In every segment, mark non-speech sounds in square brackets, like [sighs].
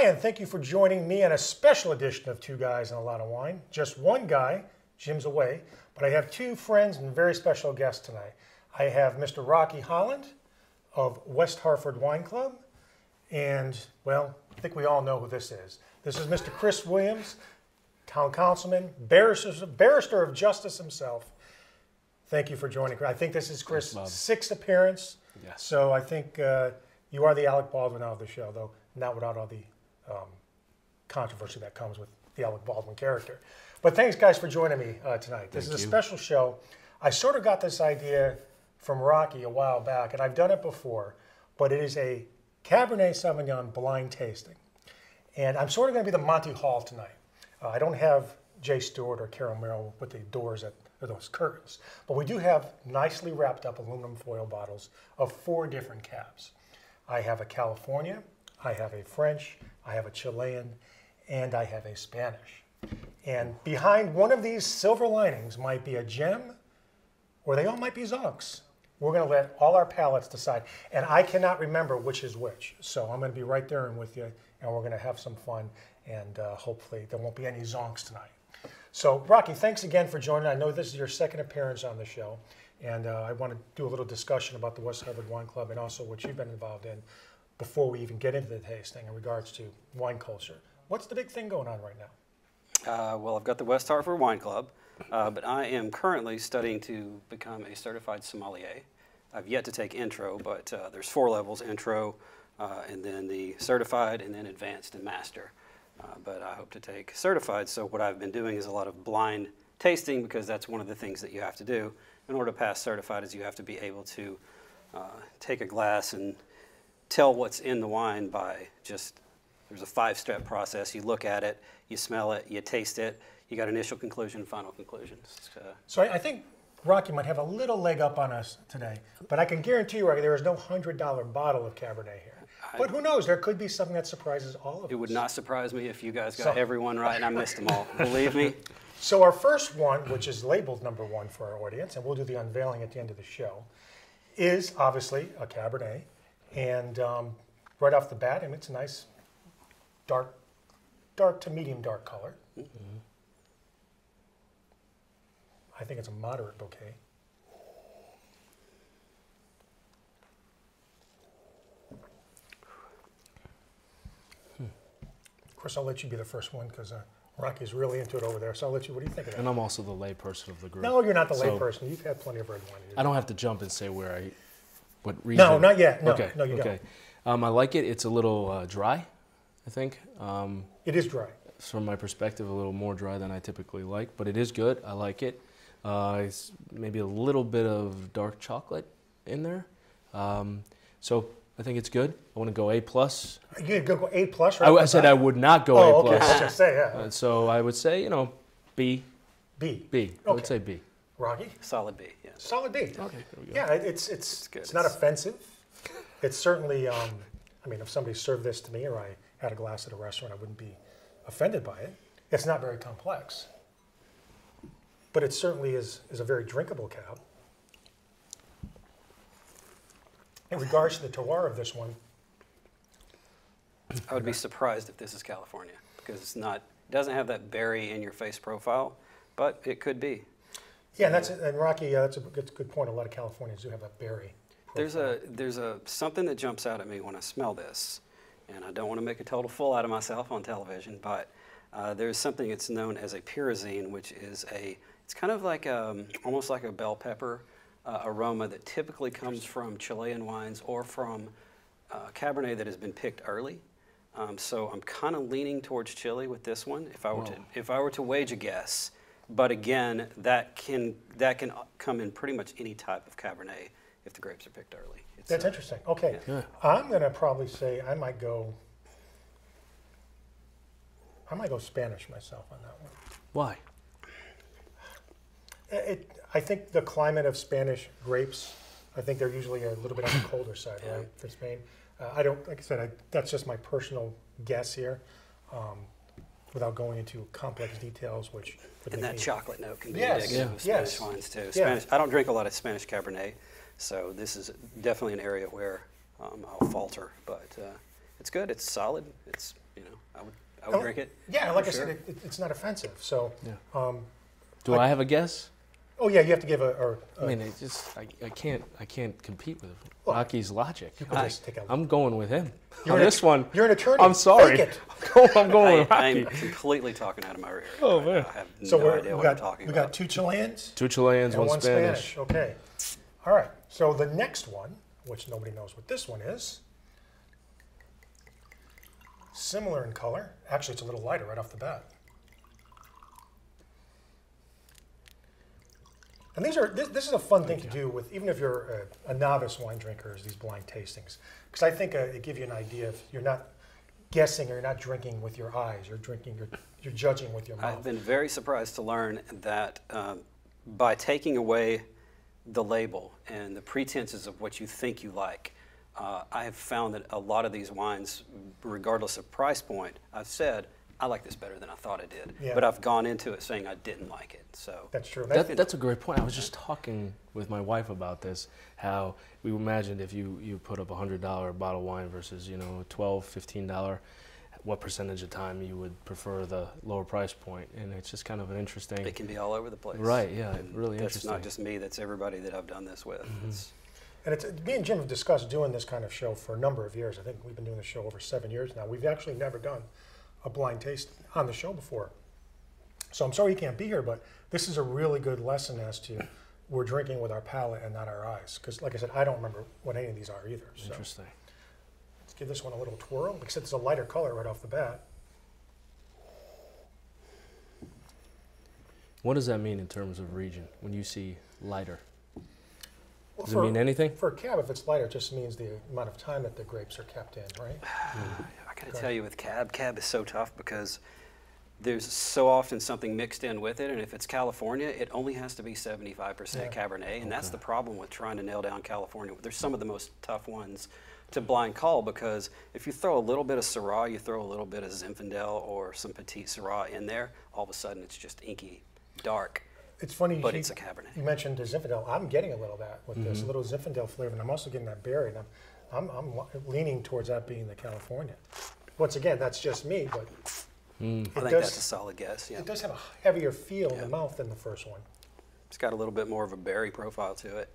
Hi, and thank you for joining me on a special edition of Two Guys and a Lot of Wine. Just one guy, Jim's away, but I have two friends and very special guests tonight. I have Mr. Rocky Holland of West Hartford Wine Club, and, well, I think we all know who this is. This is Mr. Chris Williams, town councilman, barrister, barrister of justice himself. Thank you for joining. I think this is Chris' Bob. sixth appearance. Yes. So I think uh, you are the Alec Baldwin of the show, though not without all the um, controversy that comes with the Alec Baldwin character. But thanks, guys, for joining me uh, tonight. This Thank is a you. special show. I sort of got this idea from Rocky a while back, and I've done it before, but it is a Cabernet Sauvignon blind tasting. And I'm sort of going to be the Monty Hall tonight. Uh, I don't have Jay Stewart or Carol Merrill with the doors at or those curtains, but we do have nicely wrapped up aluminum foil bottles of four different cabs. I have a California, I have a French, I have a Chilean, and I have a Spanish. And behind one of these silver linings might be a gem, or they all might be zonks. We're going to let all our palates decide. And I cannot remember which is which. So I'm going to be right there and with you, and we're going to have some fun. And uh, hopefully, there won't be any zonks tonight. So, Rocky, thanks again for joining. I know this is your second appearance on the show. And uh, I want to do a little discussion about the West Hartford Wine Club and also what you've been involved in before we even get into the tasting in regards to wine culture. What's the big thing going on right now? Uh, well, I've got the West Hartford Wine Club, uh, but I am currently studying to become a certified sommelier. I've yet to take intro, but uh, there's four levels: intro, uh, and then the certified, and then advanced and master. Uh, but I hope to take certified. So what I've been doing is a lot of blind tasting because that's one of the things that you have to do in order to pass certified. Is you have to be able to uh, take a glass and tell what's in the wine by just there's a five-step process. You look at it, you smell it, you taste it. You got initial conclusion, final conclusions. Uh, So I, I think Rocky might have a little leg up on us today, but I can guarantee you, Rocky, there is no hundred dollar bottle of Cabernet here. But who knows? There could be something that surprises all of you. it us. would not surprise me if you guys got So- everyone right and I missed them all. Believe me. [laughs] So our first one, which is labeled number one for our audience, and we'll do the unveiling at the end of the show, is obviously a Cabernet, and um, right off the bat, I mean, it's a nice dark, dark to medium dark color. I think it's a moderate bouquet. Of course, I'll let you be the first one because uh, Rocky's really into it over there. So I'll let you. What do you think of that? And I'm also the layperson of the group. No, you're not the So, layperson. You've had plenty of red wine. I don't have to jump and say where I, what region. No, not yet. No, okay. no, you okay. Um, I like it. It's a little uh, dry, I think. Um, It is dry. from my perspective, a little more dry than I typically like, but it is good. I like it. Uh, it's maybe a little bit of dark chocolate in there. Um, so I think it's good. I want to go A plus. You go A plus. I, Right I said I would not go Oh, A okay. I plus. say yeah. Uh, so I would say, you know, B, B. B. I would Okay. say B. Rocky. Solid B, yes. Solid B. Okay, there we go. Yeah, it- it's it's it's, good. not It's- offensive. It's certainly. Um, I mean, if somebody served this to me or I had a glass at a restaurant, I wouldn't be offended by it. It's not very complex, but it certainly is is a very drinkable cab. In regards to the terroir of this one, I would be surprised if this is California because it's not, it doesn't have that berry in your face profile, but it could be. Yeah, and that's and Rocky. Uh, that's a good, good point. A lot of Californians do have that berry. There's a there's a something that jumps out at me when I smell this, and I don't want to make a total fool out of myself on television, but uh, there's something that's known as a pyrazine, which is a it's kind of like um, almost like a bell pepper uh, aroma that typically comes from Chilean wines or from uh, Cabernet that has been picked early. Um, so I'm kind of leaning towards Chile with this one. If I were to if I were to wage a guess, but again, that can that can come in pretty much any type of Cabernet if the grapes are picked early. It's, That's uh, interesting. Okay, Yeah. I'm gonna probably say I might go. I might go Spanish myself on that one. Why? It, I think the climate of Spanish grapes. I think they're usually a little bit on the [coughs] colder side, right, for Spain. Uh, I don't, like I said, I, that's just my personal guess here, um, without going into complex details, which would And that me- chocolate note can be Yes, addictive yeah. with Spanish yes, wines too. yeah. Spanish. I don't drink a lot of Spanish Cabernet, so this is definitely an area where um, I'll falter. But uh, it's good. It's solid. It's you know I would I would drink it. Yeah, like for I said, it, it, it's not offensive. So, Yeah. um, Do I have a guess? Oh yeah, you have to give a. Or, I mean, it just I, I can't I can't compete with Well, Rocky's logic. you I, just take a- I'm going with him You're on an- this one. You're an attorney. I'm sorry. Fake it. [laughs] I'm going with I, I'm completely talking out of my rear. Oh, right man. now. I have So no we're, idea we what got I'm talking we about. got two Chileans Two Chileans, and one, one Spanish. Spanish. Okay. All right. So the next one, which nobody knows what this one is, similar in color. Actually, it's a little lighter right off the bat. And these are this, this is a fun thing to do with even if you're a, a novice wine drinker is these blind tastings because I think uh, it gives you an idea if you're not guessing or you're not drinking with your eyes you're drinking you're, you're judging with your mouth. I've been very surprised to learn that um, by taking away the label and the pretenses of what you think you like, uh, I have found that a lot of these wines, regardless of price point, I've said, I like this better than I thought I did. Yeah. But I've gone into it saying I didn't like it. So That's true. That, that's a great point. I was just talking with my wife about this. How we imagined if you, you put up a hundred dollar bottle of wine versus you know twelve, fifteen dollar, what percentage of time you would prefer the lower price point, and it's just kind of an interesting. it can be all over the place. Right, yeah, And really That's interesting. Mm-hmm. not just me, that's everybody that I've done this with. It's- And it's, me and Jim have discussed doing this kind of show for a number of years. I think we've been doing the show over seven years now. We've actually never done a blind taste on the show before. So I'm sorry he can't be here, but this is a really good lesson as to we're drinking with our palate and not our eyes. Because, like I said, I don't remember what any of these are either. So Interesting. let's give this one a little twirl. Except it's a lighter color right off the bat. What does that mean in terms of region when you see lighter? Well, Does it mean anything? For a cab, if it's lighter, it just means the amount of time that the grapes are kept in, right? [sighs] I gotta tell you, with cab, cab is so tough because there's so often something mixed in with it, and if it's California, it only has to be 75% Yeah. Cabernet, and that's the problem with trying to nail down California. There's some of the most tough ones to blind call because if you throw a little bit of Syrah, you throw a little bit of Zinfandel or some Petite Sirah in there, all of a sudden it's just inky, dark. It's funny. But you- it's a Cabernet. You mentioned the Zinfandel. I'm getting a little of that with Mm-hmm. this, a little Zinfandel flavor, and I'm also getting that berry. And I'm, I'm, I'm leaning towards that being the California. Once again, that's just me, but Mm. I it think does, that's a solid guess. Yeah, it does have a heavier feel in the mouth than the first one. It's got a little bit more of a berry profile to it.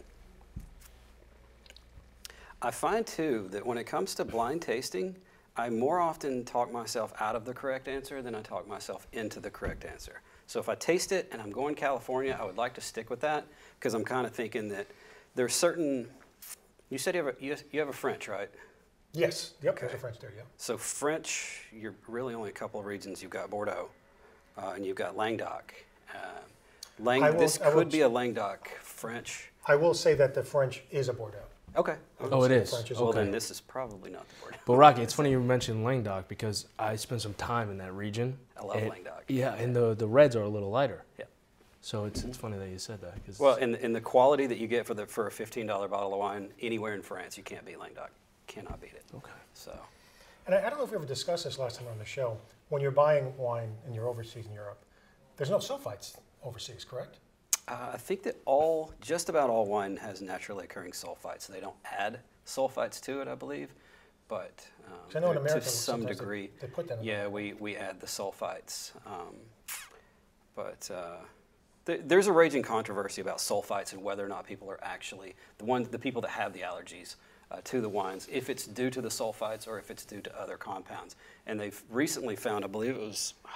I find too that when it comes to blind tasting, I more often talk myself out of the correct answer than I talk myself into the correct answer. So if I taste it and I'm going California, I would like to stick with that because I'm kind of thinking that there's certain. You said you have a, you you have a French, right? Yes. Yep. There's a French there. Yeah. So French, you're really only a couple of regions. You've got Bordeaux, uh, and you've got Languedoc. Uh, Lang- will- this I will could be a Languedoc French. I will say that the French is a Bordeaux. Okay. Oh, it say the is. Well, Okay. then this is probably not the Bordeaux. But Rocky, it's [laughs] funny you mentioned Languedoc because I spent some time in that region. I love and- Languedoc. Yeah, and the the reds are a little lighter. Yeah. So it's, it's funny that you said that because Well, and, and the quality that you get for the for a fifteen dollar bottle of wine anywhere in France, you can't beat Languedoc. Cannot beat it. okay. So And I, I don't know if we ever discussed this last time on the show. When you're buying wine and you're overseas in Europe, there's no sulfites overseas, correct? uh, I think that all just about all wine has naturally occurring sulfites. They don't add sulfites to it, I believe, but um, 'Cause I know in America to some sometimes they- degree, they put that in yeah, we we add the sulfites. Um, but uh, th- there's a raging controversy about sulfites and whether or not people are actually the ones the people that have the allergies uh, to the wines, if it's due to the sulfites or if it's due to other compounds. And they've recently found, I believe it was, I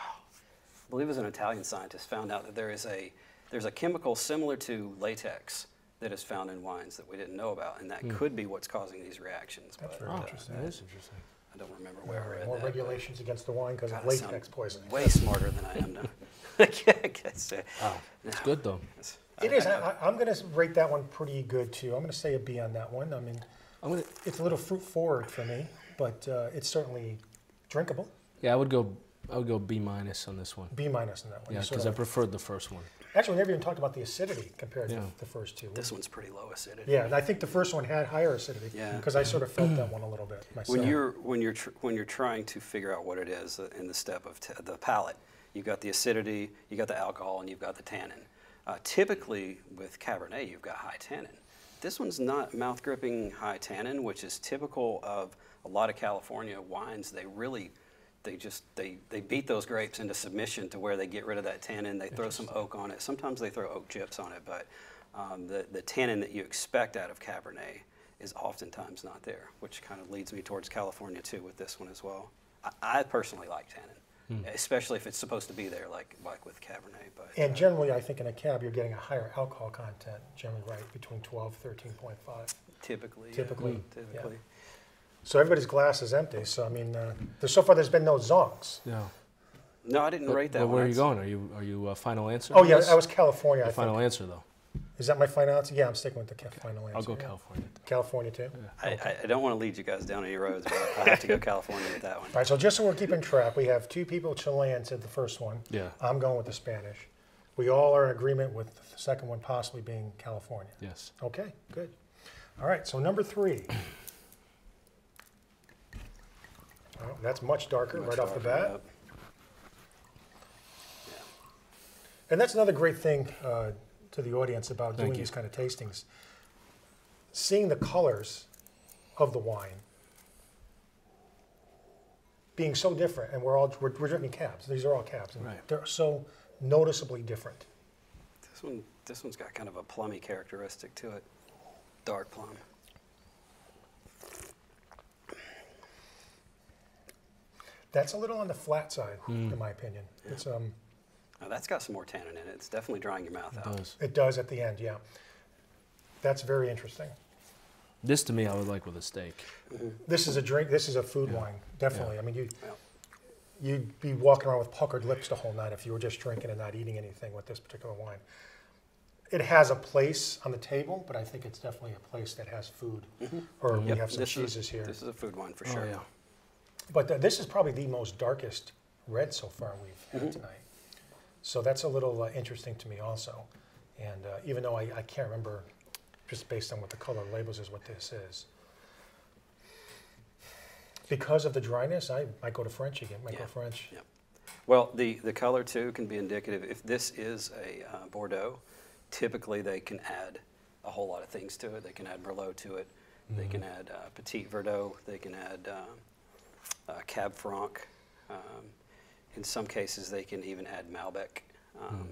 believe it was an Italian scientist found out that there is a there's a chemical similar to latex that is found in wines that we didn't know about, and that could be what's causing these reactions. That's but very uh, interesting. That is interesting. I don't remember where I read More that. but- regulations against the wine because of God, I sound latex poisoning. Way smarter than I am now. [laughs] [laughs] I guess, uh, Wow, it's good though. it's- I, I- I'm going to rate that one pretty good too. I'm going to say a B on that one. I mean, I'm gonna it's a little fruit forward for me, but uh, it's certainly drinkable. yeah, I would go I would go B minus on this one. B minus on that one. Yeah, because I preferred the first one. actually, we never even talked about the acidity compared Yeah. to the first two. This one's pretty low acidity. Yeah, and I think the first one had higher acidity. Yeah. Because I sort of felt that one a little bit myself. When you're when you're tr- when you're trying to figure out what it is uh, in the step of t- the palate, you've got the acidity, you've got the alcohol, and you've got the tannin. Uh, typically, with Cabernet, you've got high tannin. This one's not mouth gripping high tannin, which is typical of a lot of California wines. They really they just they, they beat those grapes into submission to where they get rid of that tannin. They throw some oak on it. Sometimes they throw oak chips on it, but um, the the tannin that you expect out of Cabernet is oftentimes not there, which kind of leads me towards California too with this one as well. I, I personally like tannin, especially if it's supposed to be there, like like with Cabernet. But And uh, generally, I think in a cab, you're getting a higher alcohol content, generally, right, between 12, 13.5. typically, yeah, Typically, typically. So everybody's glass is empty. So, I mean, uh, there's, so far, there's been no zonks. Yeah. No, I didn't But- rate that but one. where are you going? Are you are you uh, final answer? Oh, on yeah, this? I was California, I final think. answer though. Is that my final answer? Yeah, I'm sticking with the ca- final answer. I'll go yeah. California. California, too? I, I, I don't want to lead you guys down any roads, but I have to go California with that one. All right, so just so we're keeping track, we have two people, Chilean said the first one. Yeah. I'm going with the Spanish. We all are in agreement with the second one possibly being California. Yes. Okay, good. All right, so number three. Well, that's much darker Much right off the bat. yep. And that's another great thing uh, to the audience about Thank doing you. these kind of tastings. Seeing the colors of the wine being so different, and we're all we're, we're drinking cabs. These are all cabs, and Right. they're so noticeably different. This one, this one's got kind of a plummy characteristic to it, dark plum. That's a little on the flat side, in my opinion. It's um, Now that's got some more tannin in it. It's definitely drying your mouth It out. does. it does at the end, yeah. That's very interesting. This to me, I would like with a steak. This is a drink. This is a food wine, definitely. I mean, you Yeah. you'd be walking around with puckered lips the whole night if you were just drinking and not eating anything with this particular wine. It has a place on the table, but I think it's definitely a place that has food, or we have some this cheeses is, here. This is a food wine for Oh sure. yeah. But th- this is probably the most darkest red so far we've had Mm-hmm. tonight. So that's a little uh, interesting to me also. And uh, even though I, I can't remember, just based on what the color labels is, what this is. Because of the dryness, I might go to French again. Might go Yeah. French. Yep. Well, the, the color too can be indicative. If this is a uh, Bordeaux, typically they can add a whole lot of things to it. They can add Merlot to it. They can add uh, Petit Verdot. They can add uh, uh, Cab Franc. Um, in some cases, they can even add Malbec, um,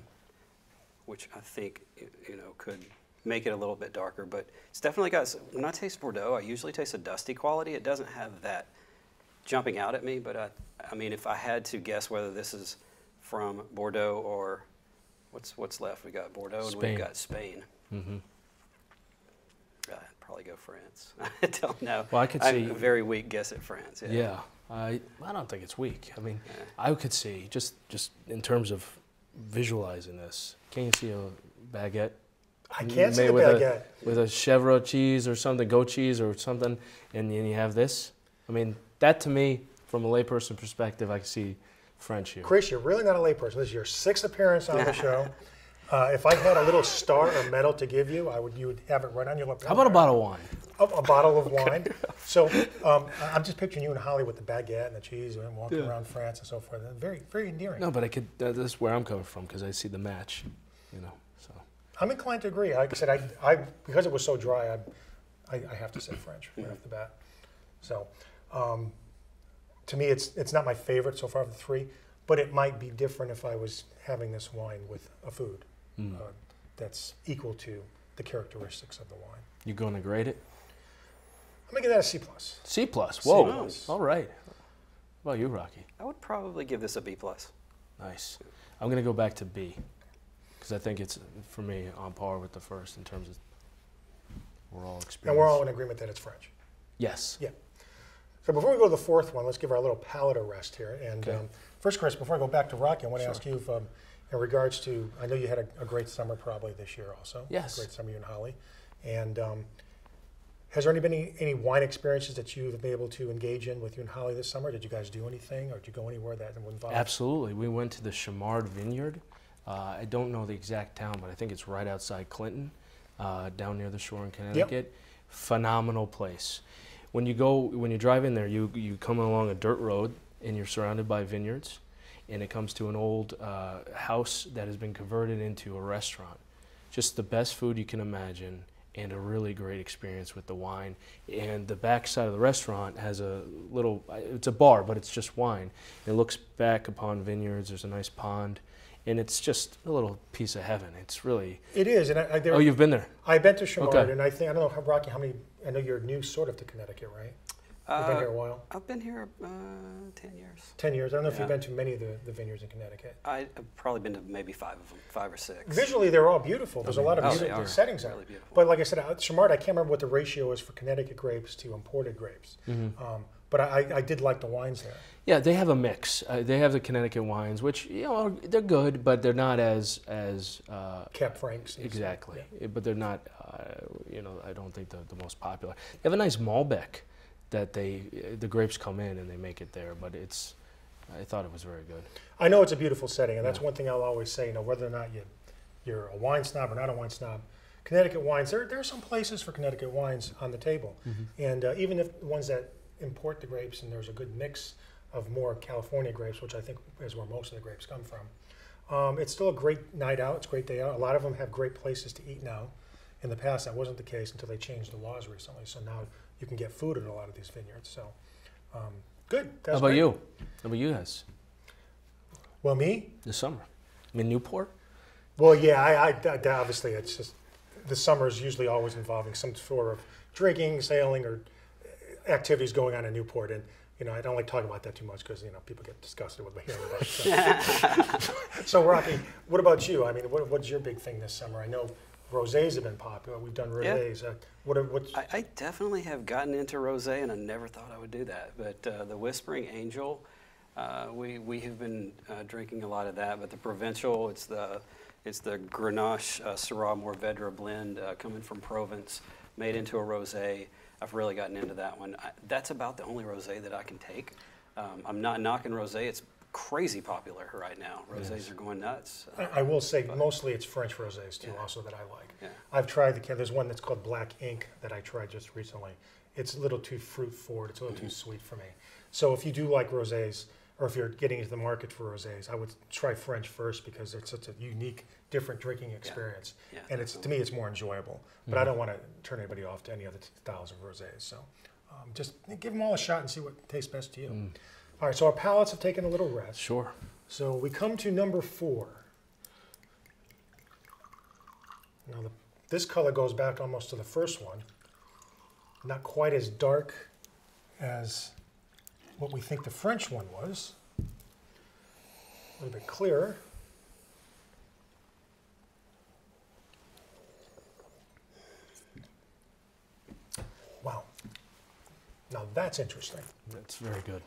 which I think you know could make it a little bit darker. But it's definitely got. When I taste Bordeaux, I usually taste a dusty quality. It doesn't have that jumping out at me, but I, I mean, if I had to guess whether this is from Bordeaux or what's what's left, we got Bordeaux and we've got Spain. hmm I'd probably go France. [laughs] I don't know. Well, I could I'm see- a very weak guess at France. Yeah. Yeah. I I don't think it's weak. I mean, Yeah. I could see just just in terms of visualizing this. Can you see a baguette? I can't see made with baguette. A, with a chevre cheese or something, goat cheese or something, and then you have this. I mean, that to me, from a layperson perspective, I can see French here. Chris, you're really not a layperson. This is your sixth appearance on the [laughs] show. Uh, if I had a little star or medal to give you, I would. You would have it right on your lip. How about a bottle of wine? A, a bottle of wine. So um, I'm just picturing you and Holly with the baguette and the cheese and walking Yeah. around France and so forth. Very, very endearing. No, but I could. Uh, this is where I'm coming from because I see the match. You know, so I'm inclined to agree. Like I said, I, I because it was so dry, I, I, I have to say French right off the bat. So, um, to me, it's it's not my favorite so far of the three, but it might be different if I was having this wine with a food Mm. uh, that's equal to the characteristics of the wine. you going to grade it? I'm gonna give that a C plus. C plus. Whoa. C plus. All right. How about you, Rocky? I would probably give this a B plus. Nice. I'm gonna go back to B because I think it's for me on par with the first in terms of overall experience. And we're all in agreement that it's French. yes. Yeah. So before we go to the fourth one, let's give our little palate a rest here. And Okay. um, first, Chris, before I go back to Rocky, I want to Sure. ask you if, um, in regards to, I know you had a, a great summer probably this year also. Yes. A great summer, you and Holly. And um, has there any been any, any wine experiences that you've been able to engage in with you and Holly this summer? Did you guys do anything, or did you go anywhere that involved? Absolutely. We went to the Chamard Vineyard. Uh, I don't know the exact town, but I think it's right outside Clinton, uh, down near the shore in Connecticut. Phenomenal place. When you go, when you drive in there, you you come along a dirt road, and you're surrounded by vineyards, and it comes to an old uh, house that has been converted into a restaurant. Just the best food you can imagine, and a really great experience with the wine. And the back side of the restaurant has a little, it's a bar, but it's just wine. It looks back upon vineyards. There's a nice pond, and it's just a little piece of heaven. It's really. It is, and I, I, there, Oh, you've been there. I've been to Chamard, Okay. and I think I don't know how Rocky. How many? I know you're new, sort of, to Connecticut, right? You've been Uh, here a while. I've been here uh, 10 years. Ten years. I don't know if you've been to many of the, the vineyards in Connecticut. I- I've probably been to maybe five of them, five or six. Visually, they're all beautiful. There's a lot of Oh, beautiful are. settings out. Really beautiful. But like I said, at Chamard, I can't remember what the ratio is for Connecticut grapes to imported grapes. Mm-hmm. Um, but I, I did like the wines there. Yeah, they have a mix. Uh, they have the Connecticut wines, which you know are- they're good, but they're not as as uh, Cab Francs. exactly. Yeah. But they're not. Uh, you know, I don't think the the most popular. They have a nice Malbec that they eh, the grapes come in and they make it there, but it's. I thought it was very good. I know it's a beautiful setting, and that's Yeah. one thing I'll always say. You know, whether or not you you're a wine snob or not a wine snob, Connecticut wines. There there are some places for Connecticut wines on the table, and uh, even if the ones that import the grapes and there's a good mix of more California grapes, which I think is where most of the grapes come from. Um, it's still a great night out. It's a great day out. A lot of them have great places to eat now. In the past, that wasn't the case until they changed the laws recently. So now you can get food at a lot of these vineyards. So um, good. That's How about great. you? How about you guys? Well, me. This summer, I mean Newport. Well, yeah, I, I, I- obviously it's just the summer is usually always involving some sort of drinking, sailing, or activities going on in Newport. And you know, I don't like talking about that too much because you know people get disgusted with me hearing about it. So, [laughs] so Rocky, what about you? I mean, what, what's your big thing this summer? I know rosés have been popular. We've done Yeah. rosés. Uh, what are, what's I, I definitely have gotten into rosé, and I never thought I would do that. But uh, the Whispering Angel, uh, we we have been uh, drinking a lot of that. But the Provincial, it's the it's the Grenache uh, Syrah Mourvedre blend uh, coming from Provence, made into a rosé. I've really gotten into that one. I, that's about the only rosé that I can take. Um, I'm not knocking rosé. It's crazy popular right now. Rosés are going nuts. Uh, I, I will say mostly it's French rosés too, Yeah. also that I like. Yeah. I've tried the. There's one that's called Black Ink that I tried just recently. It's a little too fruit forward. It's a little too sweet for me. So if you do like rosés, or if you're getting into the market for rosés, I would try French first because it's such a unique, different drinking experience, Yeah, and it's to me it's more enjoyable. But I don't want to turn anybody off to any other styles of rosés. So um, just give them all a shot and see what tastes best to you. All right. So our palates have taken a little rest. Sure. So we come to number four. Now, the, this color goes back almost to the first one. Not quite as dark as what we think the French one was. A little bit clearer. Wow. Now that's interesting. That's very good.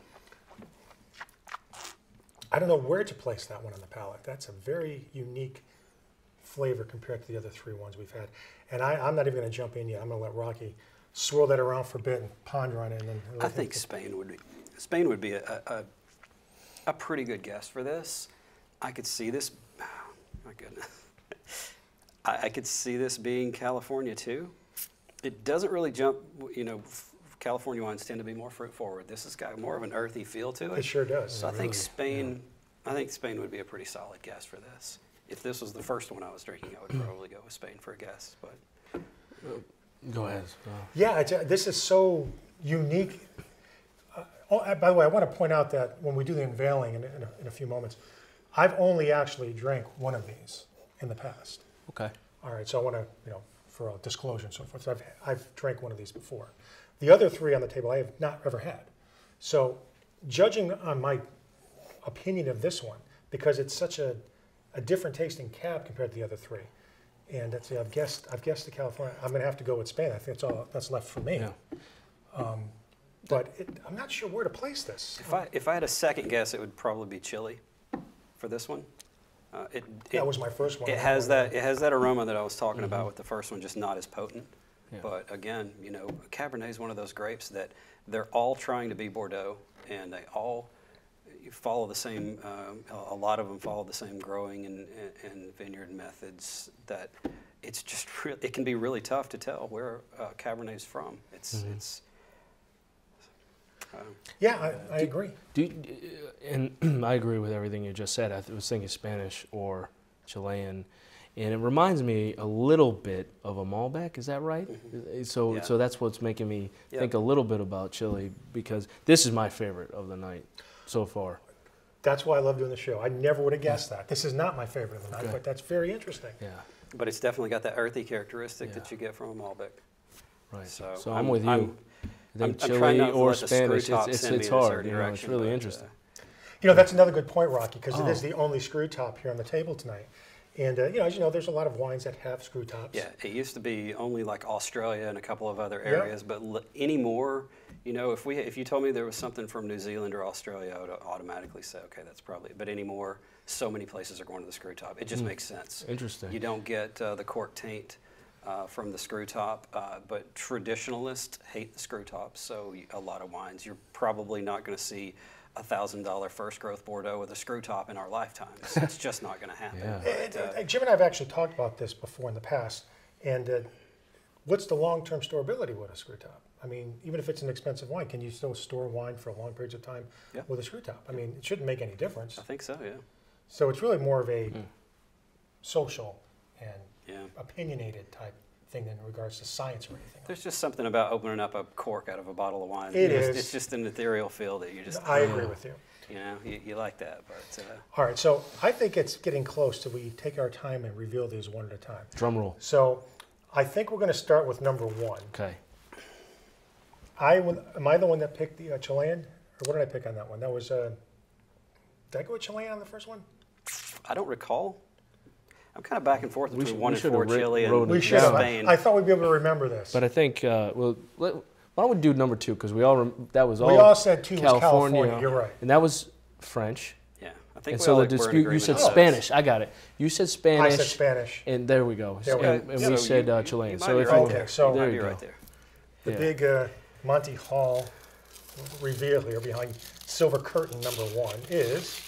I don't know where to place that one on the palate. That's a very unique flavor compared to the other three ones we've had. And I, I'm not even going to jump in yet. I'm going to let Rocky swirl that around for a bit and ponder on it. And then I think Spain would be Spain would be a, a, a pretty good guess for this. I could see this. [sighs] my goodness, [laughs] I, I could see this being California too. It doesn't really jump. You know, California wines tend to be more fruit forward. This has got more of an earthy feel to it. it sure does. So I think Spain. I think Spain would be a pretty solid guess for this. If this was the first one I was drinking, I would [clears throat] probably go with Spain for a guess. But Go ahead. Uh, Yeah, it's, uh, this is so unique. Uh, oh, by the way, I want to point out that when we do the unveiling in, in, a, in a few moments, I've only actually drank one of these in the past. okay. All right, so I want to, you know, for a disclosure and so forth, so I've, I've drank one of these before. The other three on the table I have not ever had. So, judging on my opinion of this one, because it's such a, a different tasting cab compared to the other three, and that's, I've guessed, I've guessed the California. I'm going to have to go with Spain. I think that's all that's left for me. Yeah. But it, I'm not sure where to place this. if I if I had a second guess, it would probably be Chile for this one. Uh, it, it, That was my first one. It has that. It has that aroma that I was talking about with the first one, just not as potent. Yeah. But again, you know, Cabernet is one of those grapes that they're all trying to be Bordeaux, and they all follow the same. Um, a- a lot of them follow the same growing and, and, and vineyard methods. That it's just [laughs] re- it can be really tough to tell where uh, Cabernet is from. It's it's. Uh, Yeah, I, I agree. Do and [clears throat] I agree with everything you just said. I was thinking Spanish or Chilean, and it reminds me a little bit of a Malbec. Is that right? Uh, So Mm-hmm. Yeah. so that's what's making me Yep. think a little bit about Chile because this is my favorite of the night so far. That's why I love doing the show. I never would have guessed that. This is not my favorite of the night, Okay. but that's very interesting. Yeah, But it's definitely got that earthy characteristic Yeah. that you get from a Malbec. right. So, So, I'm, with you. I'm- I think I'm- I'm trying not to or let the screw Spanish, it's, it's, it's hard. You know, it's really but, uh, interesting. You know, that's another good point, Rocky, because it Oh. is the only screw top here on the table tonight. And, uh, you know, as you know, there's a lot of wines that have screw tops. Yeah, it used to be only like Australia and a couple of other Yeah. areas, but l- anymore, you know, if we if you told me there was something from New Zealand or Australia, I would automatically say, okay, that's probably. But anymore, so many places are going to the screw top. It just makes sense. Interesting. You don't get uh, the cork taint uh, from the screw top, uh, but traditionalists hate the screw top. So a lot of wines, you're probably not going to see a thousand dollar first growth Bordeaux with a screw top in our lifetimes. [laughs] it's just not going to happen. Yeah. But, uh, uh, Jim and I have actually talked about this before in the past. And uh, what's the long-term storability with a screw top? I mean, even if it's an expensive wine, can you still store wine for long periods of time Yeah. with a screw top? I mean, it shouldn't make any difference. I think so. Yeah. So it's really more of a social and Yeah. opinionated type thing in regards to science or anything. There's just something about opening up a cork out of a bottle of wine. It it's, is. It's just an ethereal feel that you just, I agree with you. you know, you, you like that. But uh, All right, so I think it's getting close to we take our time and reveal these one at a time. Drum roll. So I think we're going to start with number one. Okay. I am I the one that picked the uh, Chilean, or what did I pick on that one? That was uh, did I go with Chilean on the first one? I don't recall. I'm kind of back and forth We between should- one we and four have Chile and wrote We should. Spain. I, I thought we'd be able to remember this. But I think uh, well, let, why don't we do number two because we all rem- that was all we all said two was California. You're right. and that was French. yeah, I think And we so all the were dispute, you said on this. Spanish. I got it. You said Spanish. I Spanish. said Spanish. And there we go. There we and go. and So we you- said you- uh, Chilean. might So if right you, Okay, there. so- You there you be go. right there. The Yeah. big uh, Monty Hall reveal here behind Silver Curtain number one is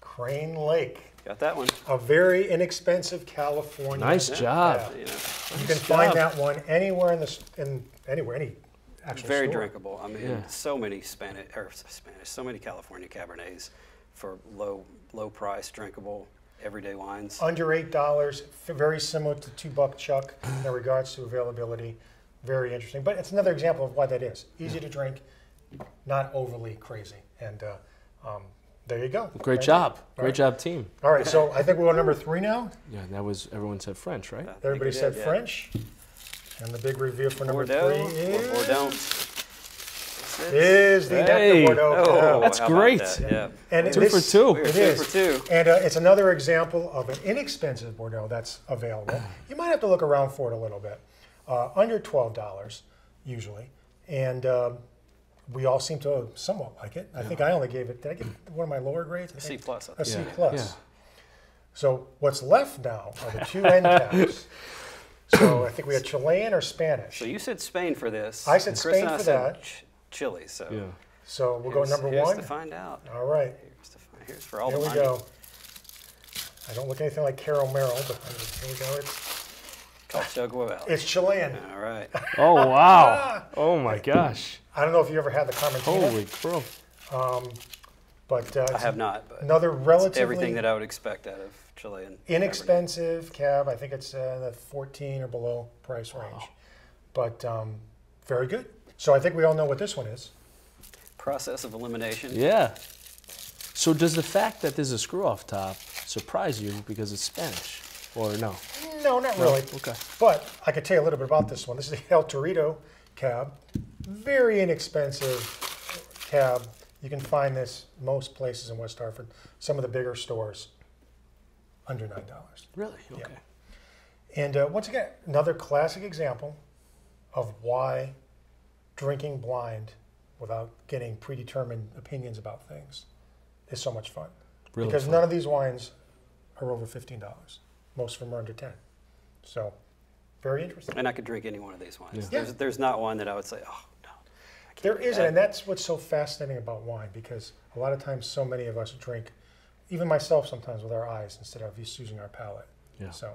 Crane Lake, Got that one. a very inexpensive California. Nice Yeah. job. Yeah. You know, You can Nice find that one anywhere in the in anywhere any actual very store. drinkable. I mean, Yeah. so many Spanish or Spanish, so many California Cabernets for low low price, drinkable, everyday wines. Under eight dollars, very similar to two buck chuck in regards to availability. Very interesting, but it's another example of why that is easy to drink, not overly crazy, and uh, um, there you go. Great Okay. job. Great right. job, team. All right, so I think we're on number three now. Yeah, that was everyone said French, right? I Everybody we said yeah. French, and the big review for number Bordeaux three or is, Bordeaux. is the Hey. Adepto Bordeaux. Oh, That's great. that? Yeah. And Two this- for two. We're It two is. for two. And uh, it's another example of an inexpensive Bordeaux that's available. [sighs] You might have to look around for it a little bit. Uh, under $12 usually. And um, we all seem to somewhat like it. I think I only gave it, did I give one of my lower grades? A C plus. I A think. C plus. Yeah. So what's left now are the two end caps. [laughs] So I think we had Chilean or Spanish. So you said Spain for this. I said Chris Spain and I for said that. Ch- Chile. So Yeah. So we'll go number here's one. to find out. All right. Here's, to find, here's for all Here the we money. go. I don't look anything like Carol Merrill, but here we go. It's, Colchagua Valley. it's Chilean. All right. Oh wow. [laughs] Oh my gosh. I don't know if you ever had the Carmentina, Holy crow. but uh, I have not, but another relatively everything that I would expect out of Chilean. Cabernet. inexpensive cab. I think it's uh, the 14 or below price range, wow. but um, very good. So I think we all know what this one is. Process of elimination. Yeah. So does the fact that there's a screw off top surprise you because it's Spanish? Or no? No, not really. Okay. But I could tell you a little bit about this one. This is the El Torito cab. Very inexpensive cab. You can find this most places in West Hartford. Some of the bigger stores, under nine dollars. Really? Yeah. Okay. And uh, once again, another classic example of why drinking blind without getting predetermined opinions about things is so much fun. Really because fun. none of these wines are over $15. Most of them are under 10 So, very interesting. And I could drink any one of these wines. Yeah. There's, Yeah. there's not one that I would say, oh, no. I can't There do isn't, that." and that's what's so fascinating about wine because a lot of times so many of us drink, even myself sometimes, with our eyes instead of just using our palate. Yeah. So,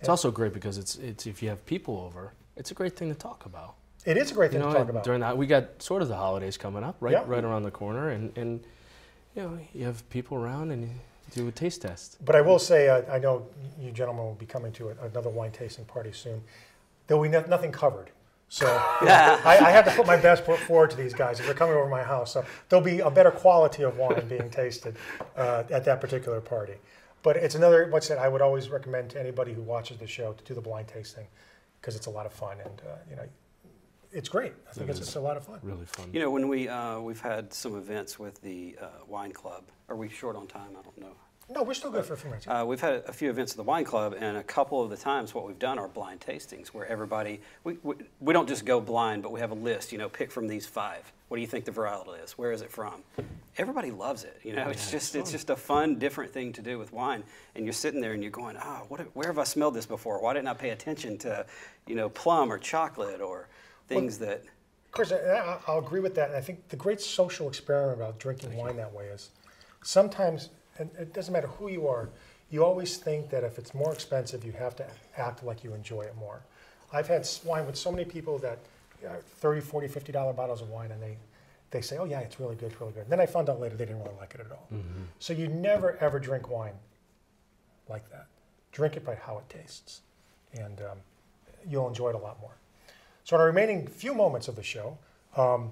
It's also great because it's it's if you have people over, it's a great thing to talk about. it is a great You thing know, to talk about. during that we got sort of the holidays coming up, right Yeah. right around the corner, and and you know you have people around and you, Do a taste test. But I will say, uh, I know you gentlemen will be coming to a- another wine tasting party soon. There'll be no- nothing covered. So [laughs] I, I have to put my best foot forward to these guys if they're coming over to my house. So there'll be a better quality of wine being [laughs] tasted uh, at that particular party. But it's another, what's it, I would always recommend to anybody who watches the show to do the blind tasting because it's a lot of fun and, uh, you know, it's great. I think It it's just a lot of fun. Really fun. You know, when we, uh, we've had some events with the uh, wine club. Are we short on time? I don't know. No, we're still good for a few minutes. Uh, we've had a few events at the wine club, and a couple of the times what we've done are blind tastings, where everybody we, we, we don't just go blind, but we have a list. You know, pick from these five. What do you think the varietal is? Where is it from? Everybody loves it. You know, it's just it's it's just a fun, different thing to do with wine. And you're sitting there and you're going, oh, what, where have I smelled this before? Why didn't I pay attention to, you know, plum or chocolate or things that. Chris, I- I- I'll agree with that. And I think the great social experiment about drinking wine that way is sometimes, and it doesn't matter who you are, you always think that if it's more expensive, you have to act like you enjoy it more. I've had wine with so many people that you know, 30, 40, 50 dollar bottles of wine, and they, they say, oh yeah, it's really good, it's really good. And then I found out later they didn't really like it at all. So you never ever drink wine like that. Drink it by how it tastes, and um, you'll enjoy it a lot more. So, in our remaining few moments of the show, um,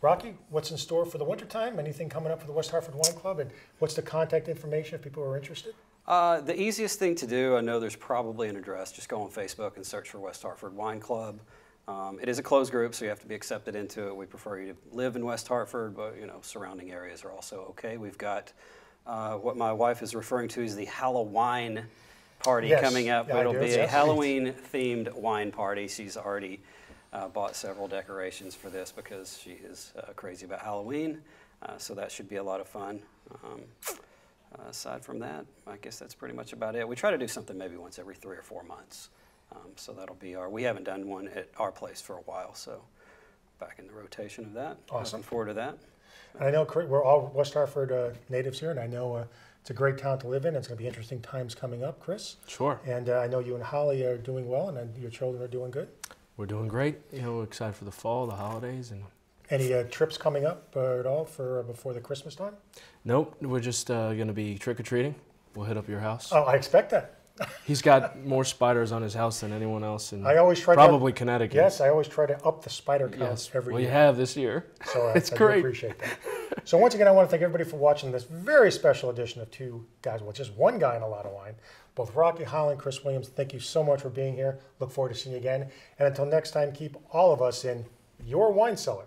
Rocky, what's in store for the wintertime? Anything coming up for the West Hartford Wine Club? And what's the contact information if people are interested? Uh, the easiest thing to do, I know there's probably an address. Just go on Facebook and search for West Hartford Wine Club. Um, it is a closed group, so you have to be accepted into it. We prefer you to live in West Hartford, but you know surrounding areas are also okay. We've got uh, what my wife is referring to as the Halloween party Yes. coming up. Yeah, It'll be a Halloween-themed wine party. She's already uh, bought several decorations for this because she is uh, crazy about Halloween. Uh, so that should be a lot of fun. Um, aside from that, I guess that's pretty much about it. We try to do something maybe once every three or four months. Um, so that'll be our, we haven't done one at our place for a while, so back in the rotation of that. Awesome. Looking forward to that. And I know we're all West Hartford uh, natives here, and I know uh, it's a great town to live in. It's going to be interesting times coming up, Chris. Sure. And uh, I know you and Holly are doing well, and uh, your children are doing good. We're doing great. You know, we're excited for the fall, the holidays, and Any uh, trips coming up uh, at all for uh, before the Christmas time? nope, we're just uh, gonna be trick or treating. We'll hit up your house. Oh, I expect that. [laughs] He's got more spiders on his house than anyone else in I always try to. probably Connecticut. Yes, I always try to up the spider count Yes. every well, year. you have this year. So [laughs] It's I great. do appreciate that. So once again, I want to thank everybody for watching this very special edition of Two Guys, well, just one guy and a lot of wine. Both Rocky Holland, Chris Williams, thank you so much for being here. Look forward to seeing you again. And until next time, keep all of us in your wine cellar.